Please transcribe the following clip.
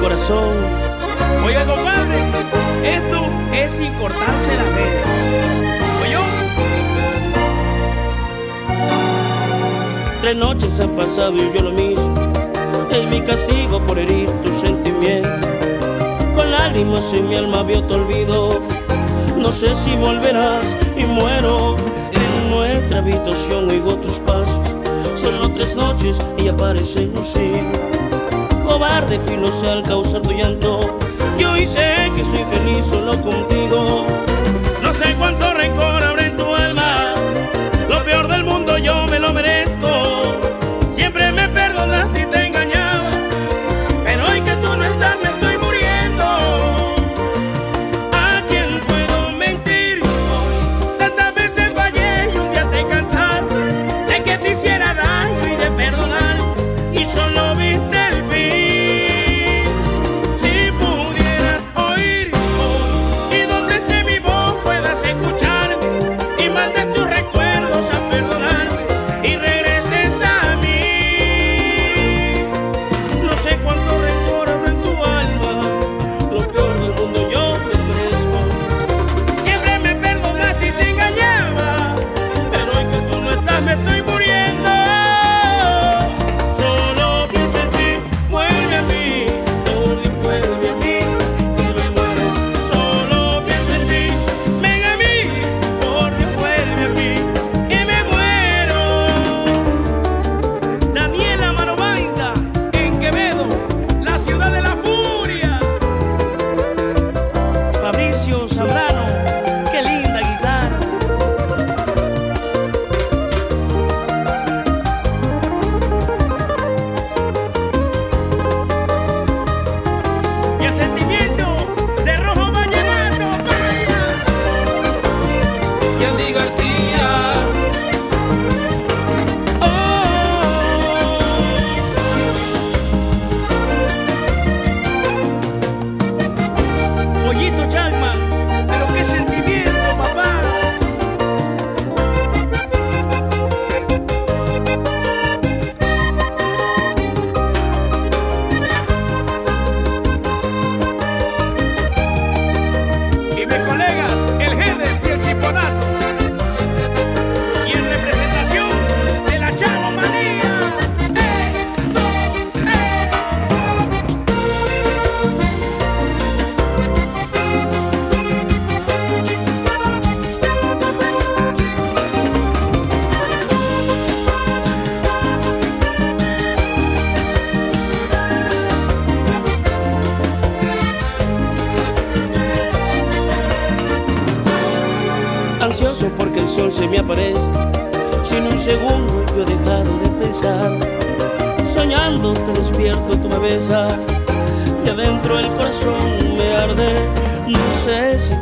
corazón. Oiga, compadre, esto es sin cortarse la medias. Tres noches han pasado y yo lo mismo. Es mi castigo por herir tus sentimientos. Con lágrimas en mi alma vio tu olvido. No sé si volverás y muero. En nuestra habitación oigo tus pasos. Solo tres noches y aparecen un sí de filos al causar tu llanto. Yo hoy sé que soy feliz solo contigo. No sé cuánto me aparece, sin un segundo yo he dejado de pensar, soñando te despierto, tú me besas. Y adentro el corazón me arde. No sé si